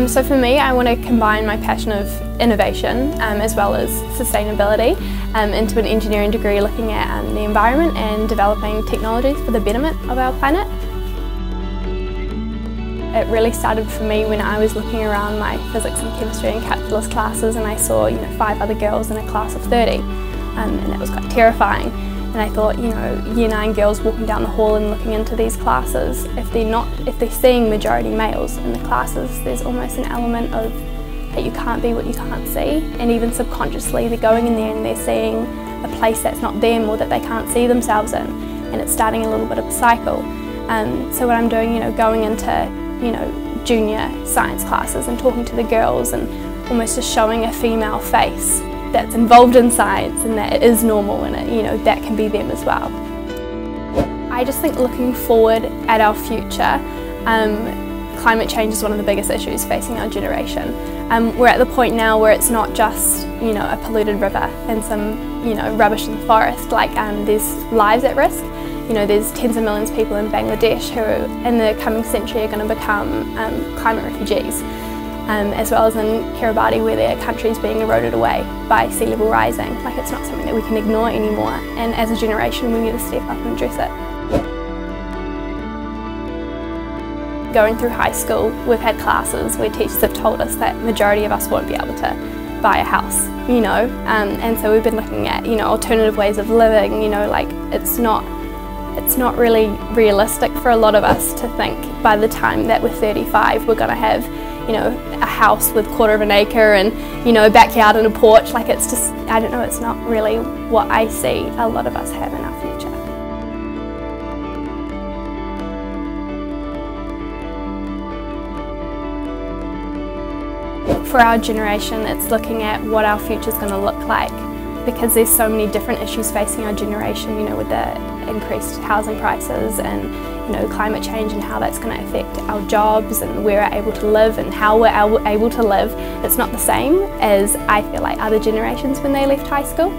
Um, so for me, I want to combine my passion of innovation um, as well as sustainability um, into an engineering degree looking at um, the environment and developing technologies for the betterment of our planet. It really started for me when I was looking around my physics and chemistry and calculus classes and I saw you know, five other girls in a class of 30 um, and that was quite terrifying. And I thought, you know, year nine girls walking down the hall and looking into these classes, if they're not, if they're seeing majority males in the classes, there's almost an element of that you can't be what you can't see. And even subconsciously, they're going in there and they're seeing a place that's not them or that they can't see themselves in. And it's starting a little bit of a cycle. Um, so what I'm doing, you know, going into, you know, junior science classes and talking to the girls and almost just showing a female face that's involved in science and that it is normal and it, you know that can be them as well. I just think looking forward at our future, um, climate change is one of the biggest issues facing our generation. Um, we're at the point now where it's not just you know a polluted river and some you know rubbish in the forest. Like um, there's lives at risk. You know there's tens of millions of people in Bangladesh who in the coming century are going to become um, climate refugees um, as well as in Kiribati where their country is being eroded away by sea level rising. Like it's not something that we can ignore anymore and as a generation we need to step up and address it. Going through high school we've had classes where teachers have told us that majority of us won't be able to buy a house, you know, um, and so we've been looking at, you know, alternative ways of living, you know, like it's not it's not really realistic for a lot of us to think by the time that we're 35 we're going to have you know, a house with quarter of an acre and, you know, a backyard and a porch. Like it's just, I don't know, it's not really what I see a lot of us have in our future. For our generation, it's looking at what our future is going to look like because there's so many different issues facing our generation, you know, with the increased housing prices and, you know, climate change and how that's going to affect our jobs and where we're able to live and how we're able to live. It's not the same as I feel like other generations when they left high school.